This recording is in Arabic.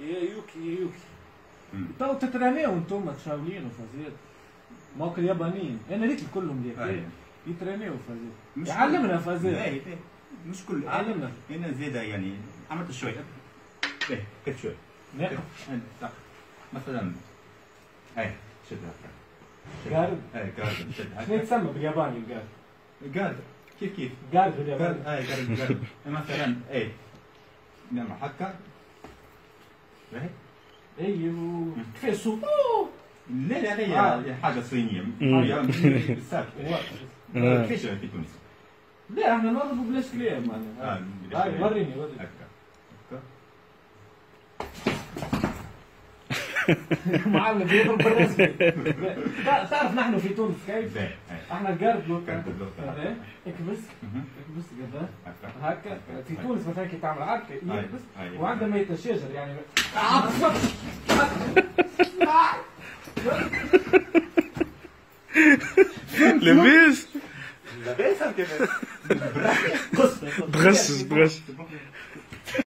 يا يوكي يا يوكي مم. تو تترانيو أنتم تشاولين وفازيت موك اليابانيين أنا ريت كلهم ديك أيوة. يترانيو فازيت مش يعلمنا إيه، فازيت إيه. مش كل علمنا. هنا زيادة يعني عملت شوي. إيه كيف شوي. نعم إيه، صح. مثلا إيه شدها قارب إيه قارب شدها شنو يتسمى بالياباني القارب؟ قارب كيف كيف؟ قارب قارب بالياباني إيه قارب قارب مثلا إيه. نعم حكا. 哎，哎呦太舒服 يموت. خشوا، نقل يا حاجة صينية. أه، يا عمري، 嘛，啊来，我给你，我认 معلم يضرب بالرسمي لا، تعرف نحن في تونس كيف؟ إحنا لوكا. إيه، اكبس. اكبس قدام هكا. هكا في تونس مثلا كي تعمل هكا يكبس. وعندما يتشاجر يعني. لاباس لاباس هكا قص بغش بغش.